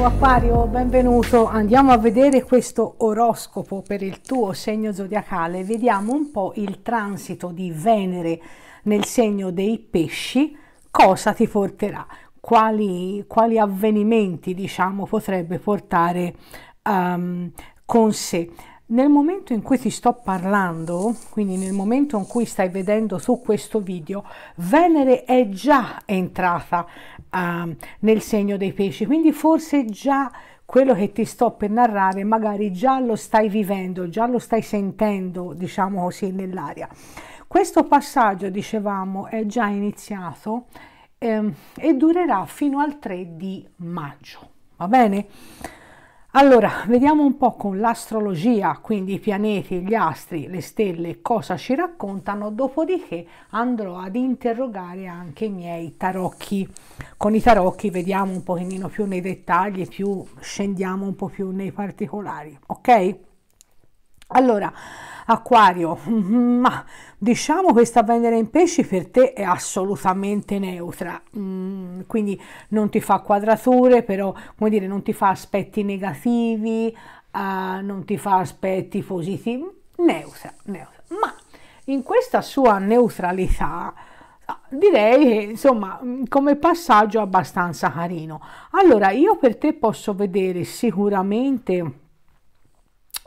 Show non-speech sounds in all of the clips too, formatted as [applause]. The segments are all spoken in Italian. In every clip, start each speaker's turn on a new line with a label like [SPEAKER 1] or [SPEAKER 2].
[SPEAKER 1] Ciao Acquario, benvenuto. Andiamo a vedere questo oroscopo per il tuo segno zodiacale. Vediamo un po' il transito di Venere nel segno dei pesci, cosa ti porterà, quali, quali avvenimenti diciamo potrebbe portare um, con sé. Nel momento in cui ti sto parlando, quindi nel momento in cui stai vedendo su questo video, Venere è già entrata uh, nel segno dei pesci, quindi forse già quello che ti sto per narrare magari già lo stai vivendo, già lo stai sentendo, diciamo così, nell'aria. Questo passaggio, dicevamo, è già iniziato ehm, e durerà fino al 3 di maggio, va bene? Allora, vediamo un po' con l'astrologia, quindi i pianeti, gli astri, le stelle, cosa ci raccontano, dopodiché andrò ad interrogare anche i miei tarocchi. Con i tarocchi vediamo un pochino più nei dettagli, più scendiamo un po' più nei particolari, ok? Allora, Acquario, [laughs] ma diciamo questa Venere in pesci per te è assolutamente neutra, mm, quindi non ti fa quadrature, però come dire, non ti fa aspetti negativi, uh, non ti fa aspetti positivi, neutra, neutra. Ma in questa sua neutralità direi che insomma come passaggio abbastanza carino. Allora io per te posso vedere sicuramente...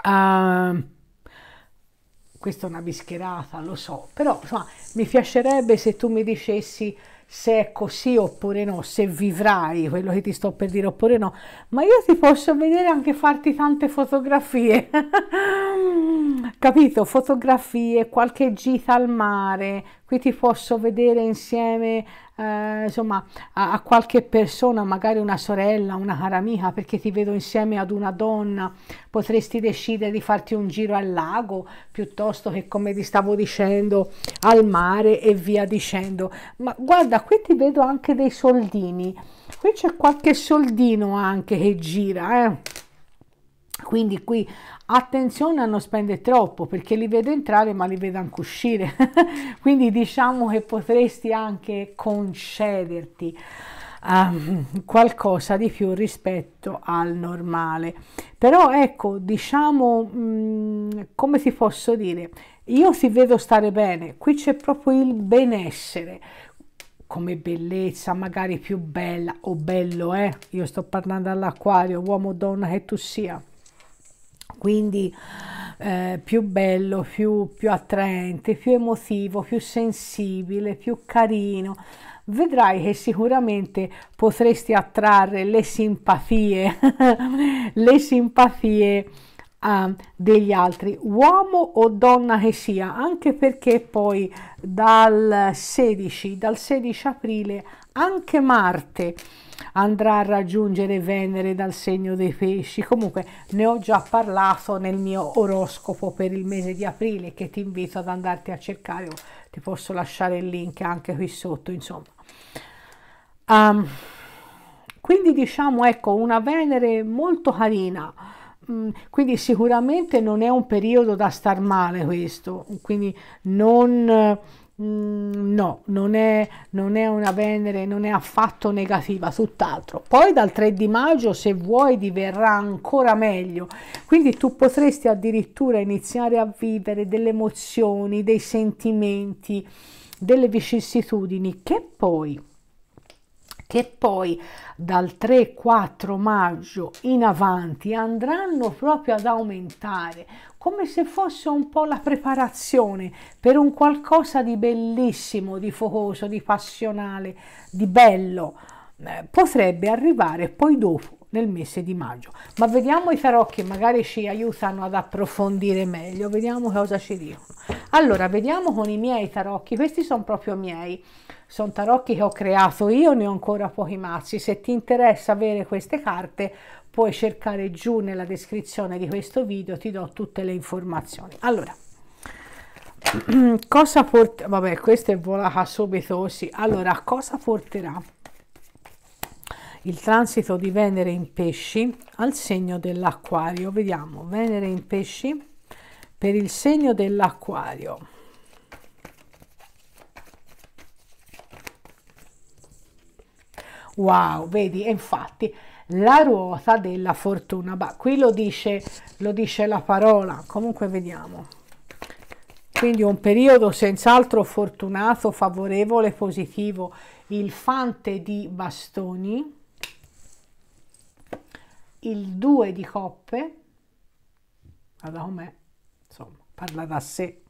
[SPEAKER 1] Uh, questa è una bischerata, lo so, però insomma, mi piacerebbe se tu mi dicessi se è così oppure no, se vivrai quello che ti sto per dire oppure no, ma io ti posso vedere anche farti tante fotografie, [laughs] capito? Fotografie, qualche gita al mare, qui ti posso vedere insieme eh, insomma a, a, qualche persona, magari una sorella, una cara amica, perché ti vedo insieme ad una donna, potresti decidere di farti un giro al lago piuttosto che come ti stavo dicendo al mare e via dicendo. Ma guarda, qui ti vedo anche dei soldini, qui c'è qualche soldino anche che gira, eh quindi qui attenzione a non spendere troppo perché li vedo entrare ma li vedo anche uscire. [laughs] Quindi diciamo che potresti anche concederti um, qualcosa di più rispetto al normale. Però ecco diciamo um, come ti posso dire? Io ti vedo stare bene qui c'è proprio il benessere. Come bellezza magari più bella o bello eh? Io sto parlando all'acquario uomo o donna che tu sia quindi eh, più bello, più, più attraente, più emotivo, più sensibile, più carino. Vedrai che sicuramente potresti attrarre le simpatie, [laughs] le simpatie uh, degli altri, uomo o donna che sia, anche perché poi dal 16, dal 16 aprile anche Marte andrà a raggiungere Venere dal segno dei pesci. Comunque ne ho già parlato nel mio oroscopo per il mese di aprile che ti invito ad andarti a cercare, ti posso lasciare il link anche qui sotto, insomma. Um, quindi diciamo ecco una Venere molto carina mm, quindi sicuramente non è un periodo da star male questo quindi non Mm, no, non è, non è una Venere, non è affatto negativa, tutt'altro. Poi dal 3 di maggio, se vuoi, diverrà ancora meglio. Quindi tu potresti addirittura iniziare a vivere delle emozioni, dei sentimenti, delle vicissitudini che poi che poi dal 3-4 maggio in avanti andranno proprio ad aumentare, come se fosse un po' la preparazione per un qualcosa di bellissimo, di focoso, di passionale, di bello. Eh, potrebbe arrivare poi dopo nel mese di maggio. Ma vediamo i tarocchi, magari ci aiutano ad approfondire meglio, vediamo cosa ci dicono. Allora, vediamo con i miei tarocchi, questi sono proprio miei sono tarocchi che ho creato io, ne ho ancora pochi mazzi. Se ti interessa avere queste carte, puoi cercare giù nella descrizione di questo video, ti do tutte le informazioni. Allora, [clears throat] cosa porterà? Vabbè, questo è volata subito sì. Allora, cosa porterà il transito di Venere in pesci al segno dell'acquario? Vediamo, Venere in pesci per il segno dell'acquario. Wow, vedi, infatti la ruota della fortuna. Bah, qui lo dice, lo dice la parola, comunque vediamo. Quindi un periodo senz'altro fortunato, favorevole, positivo. Il fante di bastoni, il 2 di coppe, guarda com'è, insomma, parla da sé.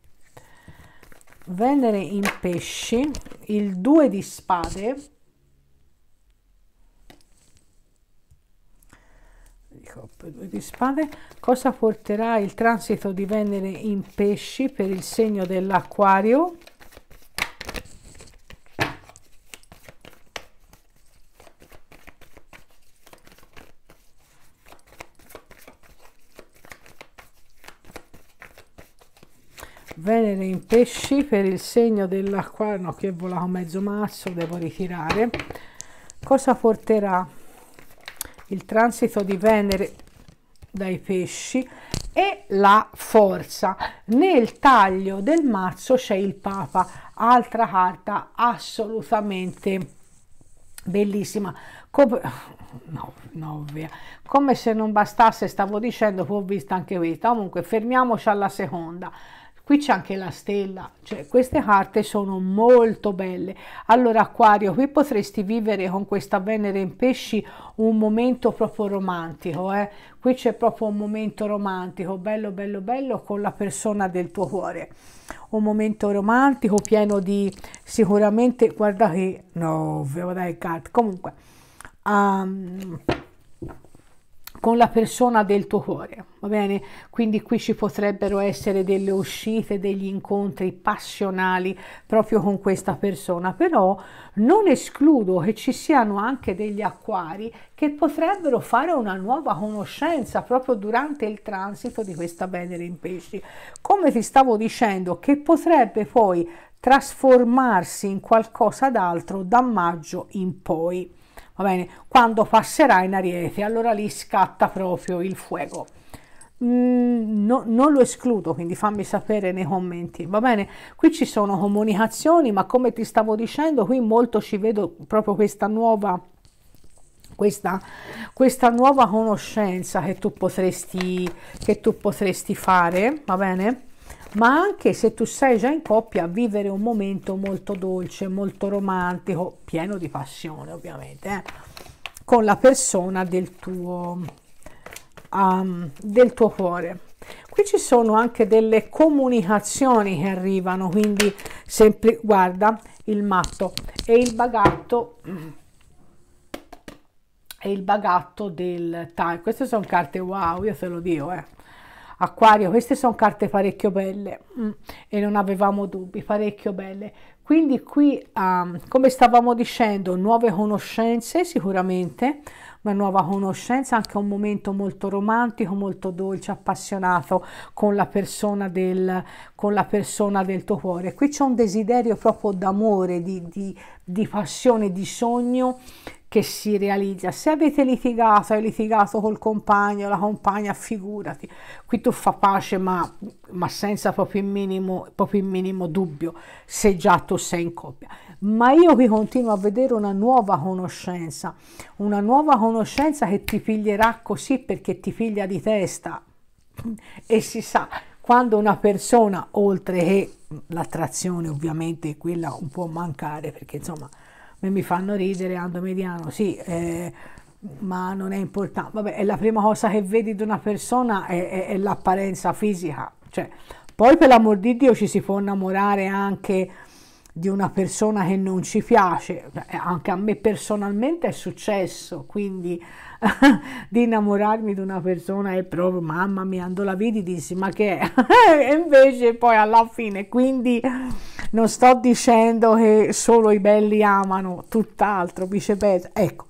[SPEAKER 1] Venere in pesci, il 2 di spade, di coppe, 2 di spade, cosa porterà il transito di Venere in pesci per il segno dell'acquario? Venere in pesci per il segno dell'acquario, no che volavo mezzo mazzo, devo ritirare. Cosa porterà il transito di Venere dai pesci e la forza. Nel taglio del mazzo c'è il Papa, altra carta assolutamente bellissima. Come, no, no. Come se non bastasse, stavo dicendo, ho visto anche questa. Comunque, fermiamoci alla seconda. Qui c'è anche la stella, cioè queste carte sono molto belle. Allora Acquario, qui potresti vivere con questa Venere in pesci un momento proprio romantico, eh? Qui c'è proprio un momento romantico, bello bello bello con la persona del tuo cuore. Un momento romantico pieno di sicuramente, guarda che, no, ve lo dai carte, comunque... Um, con la persona del tuo cuore, va bene? Quindi qui ci potrebbero essere delle uscite, degli incontri passionali proprio con questa persona, però non escludo che ci siano anche degli acquari che potrebbero fare una nuova conoscenza proprio durante il transito di questa Venere in pesci. Come ti stavo dicendo, che potrebbe poi trasformarsi in qualcosa d'altro da maggio in poi va bene? Quando passerà in ariete, allora lì scatta proprio il fuoco. Mm, no, non lo escludo, quindi fammi sapere nei commenti, va bene? Qui ci sono comunicazioni, ma come ti stavo dicendo, qui molto ci vedo proprio questa nuova questa, questa nuova conoscenza che tu potresti che tu potresti fare, va bene? Ma anche se tu sei già in coppia, vivere un momento molto dolce, molto romantico, pieno di passione ovviamente, eh, con la persona del tuo, um, del tuo cuore. Qui ci sono anche delle comunicazioni che arrivano, quindi sempre, guarda, il matto e il bagatto e il bagatto del time. Queste sono carte wow, io te lo dico, eh. Acquario, queste sono carte parecchio belle mm, e non avevamo dubbi, parecchio belle. Quindi qui, um, come stavamo dicendo, nuove conoscenze sicuramente, una nuova conoscenza, anche un momento molto romantico, molto dolce, appassionato con la persona del, con la persona del tuo cuore. Qui c'è un desiderio proprio d'amore, di, di, di passione, di sogno che si realizza. Se avete litigato, hai litigato col compagno, la compagna, figurati, qui tu fa pace, ma, ma senza proprio il, minimo, proprio il minimo dubbio, se già tu sei in coppia. Ma io qui continuo a vedere una nuova conoscenza, una nuova conoscenza che ti piglierà così perché ti piglia di testa. E si sa, quando una persona, oltre che l'attrazione ovviamente, quella un può mancare, perché insomma mi fanno ridere, Ando Mediano, sì, eh, ma non è importante. Vabbè, è la prima cosa che vedi di una persona è, è, è l'apparenza fisica. Cioè, poi per l'amor di Dio ci si può innamorare anche di una persona che non ci piace, anche a me personalmente è successo, quindi [laughs] di innamorarmi di una persona e proprio mamma mia, quando la vidi dissi ma che è? [laughs] e invece poi alla fine, quindi non sto dicendo che solo i belli amano, tutt'altro, viceversa, ecco.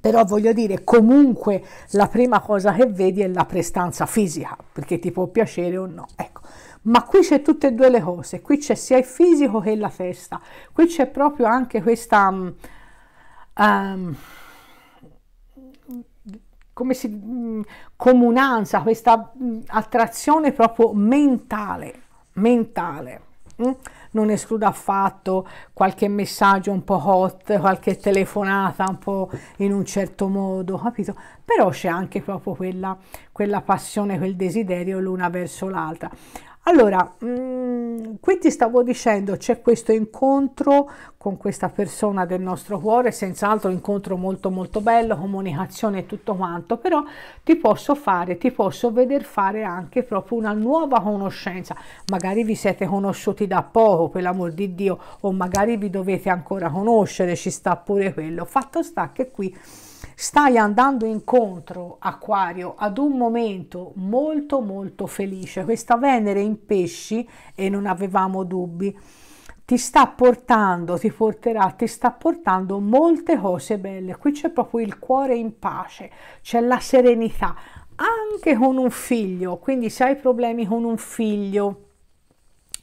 [SPEAKER 1] Però voglio dire, comunque la prima cosa che vedi è la prestanza fisica, perché ti può piacere o no. Ecco. Ma qui c'è tutte e due le cose, qui c'è sia il fisico che la testa, qui c'è proprio anche questa um, come si, um, comunanza, questa um, attrazione proprio mentale, mentale. Mm? non escludo affatto qualche messaggio un po' hot, qualche telefonata un po' in un certo modo, capito? Però c'è anche proprio quella, quella passione, quel desiderio l'una verso l'altra. Allora, mh, mm, qui ti stavo dicendo, c'è questo incontro con questa persona del nostro cuore, senz'altro incontro molto molto bello, comunicazione e tutto quanto, però ti posso fare, ti posso veder fare anche proprio una nuova conoscenza. Magari vi siete conosciuti da poco, per l'amor di Dio, o magari vi dovete ancora conoscere, ci sta pure quello. Fatto sta che qui stai andando incontro, Aquario, ad un momento molto molto felice. Questa Venere in pesci, e non avevamo dubbi, ti sta portando, ti porterà, ti sta portando molte cose belle. Qui c'è proprio il cuore in pace, c'è la serenità, anche con un figlio. Quindi se hai problemi con un figlio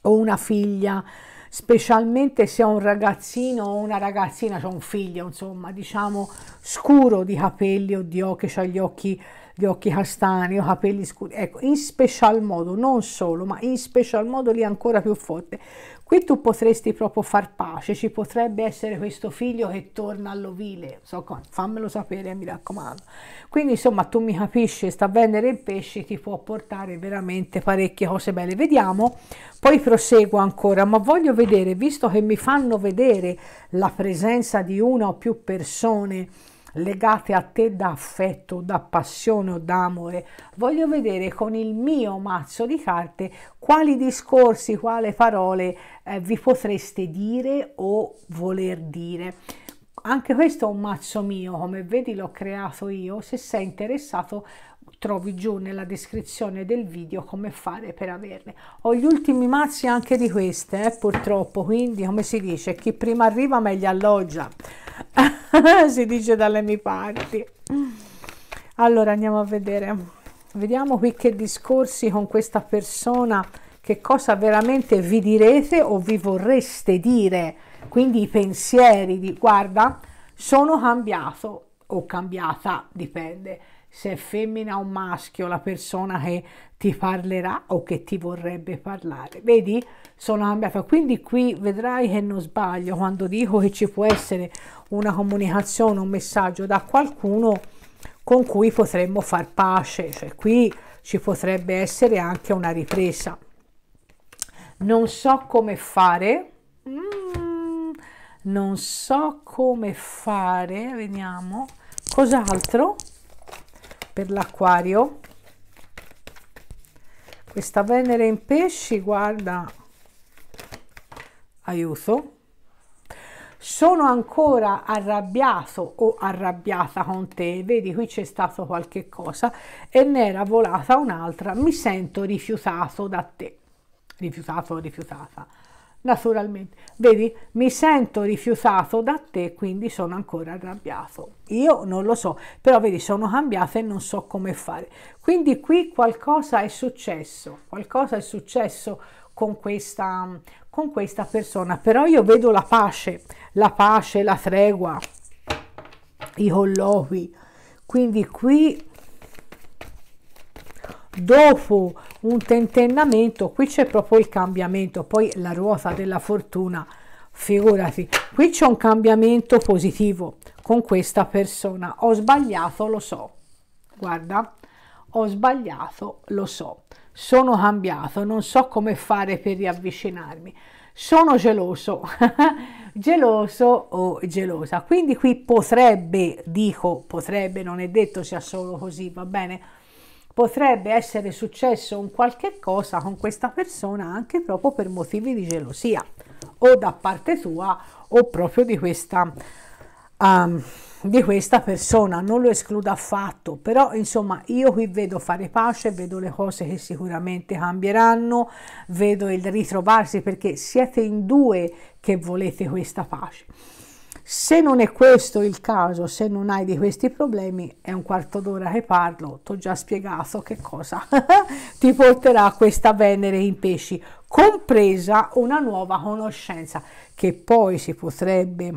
[SPEAKER 1] o una figlia, specialmente se ho un ragazzino o una ragazzina, cioè un figlio, insomma, diciamo scuro di capelli o di occhi, cioè gli occhi, gli occhi castani o capelli scuri, ecco, in special modo, non solo, ma in special modo lì ancora più forte. Qui tu potresti proprio far pace, ci potrebbe essere questo figlio che torna all'ovile, so, fammelo sapere, mi raccomando. Quindi insomma tu mi capisci, sta Venere in pesci ti può portare veramente parecchie cose belle. Vediamo, poi proseguo ancora, ma voglio vedere, visto che mi fanno vedere la presenza di una o più persone, legate a te da affetto, da passione o d'amore. Voglio vedere con il mio mazzo di carte quali discorsi, quali parole eh, vi potreste dire o voler dire. Anche questo è un mazzo mio, come vedi l'ho creato io, se sei interessato trovi giù nella descrizione del video come fare per averne. Ho gli ultimi mazzi anche di queste, eh, purtroppo, quindi come si dice, chi prima arriva meglio alloggia. [laughs] si dice dalle mie parti. Allora andiamo a vedere. Vediamo qui che discorsi con questa persona, che cosa veramente vi direte o vi vorreste dire. Quindi i pensieri di guarda, sono cambiato o cambiata, dipende se è femmina o maschio la persona che ti parlerà o che ti vorrebbe parlare. Vedi? Sono cambiata. Quindi qui vedrai che non sbaglio quando dico che ci può essere una comunicazione, un messaggio da qualcuno con cui potremmo far pace. Cioè qui ci potrebbe essere anche una ripresa. Non so come fare. Mm, non so come fare. Vediamo. Cos'altro? per l'acquario questa venere in pesci guarda aiuto sono ancora arrabbiato o arrabbiata con te vedi qui c'è stato qualche cosa e ne era volata un'altra mi sento rifiutato da te rifiutato o rifiutata naturalmente. Vedi, mi sento rifiutato da te, quindi sono ancora arrabbiato. Io non lo so, però vedi, sono cambiata e non so come fare. Quindi qui qualcosa è successo, qualcosa è successo con questa, con questa persona, però io vedo la pace, la pace, la tregua, i colloqui. Quindi qui dopo un tentennamento, qui c'è proprio il cambiamento, poi la ruota della fortuna, figurati, qui c'è un cambiamento positivo con questa persona. Ho sbagliato, lo so. Guarda, ho sbagliato, lo so. Sono cambiato, non so come fare per riavvicinarmi. Sono geloso, [laughs] geloso o gelosa. Quindi qui potrebbe, dico potrebbe, non è detto sia solo così, va bene? Potrebbe essere successo un qualche cosa con questa persona anche proprio per motivi di gelosia o da parte tua o proprio di questa, um, di questa persona, non lo escludo affatto, però insomma io qui vedo fare pace, vedo le cose che sicuramente cambieranno, vedo il ritrovarsi perché siete in due che volete questa pace. Se non è questo il caso, se non hai di questi problemi, è un quarto d'ora che parlo, ti ho già spiegato che cosa [laughs] ti porterà questa Venere in pesci, compresa una nuova conoscenza che poi si potrebbe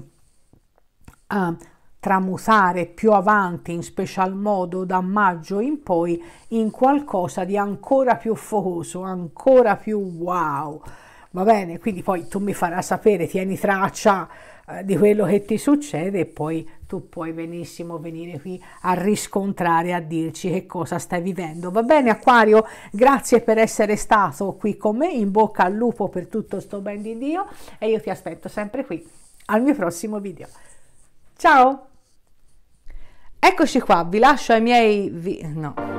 [SPEAKER 1] uh, tramutare più avanti, in special modo da maggio in poi, in qualcosa di ancora più focoso, ancora più wow va bene? Quindi poi tu mi farai sapere, tieni traccia di quello che ti succede e poi tu puoi benissimo venire qui a riscontrare, a dirci che cosa stai vivendo. Va bene Acquario? Grazie per essere stato qui con me, in bocca al lupo per tutto sto ben di Dio e io ti aspetto sempre qui al mio prossimo video. Ciao! Eccoci qua, vi lascio ai miei... Vi... no.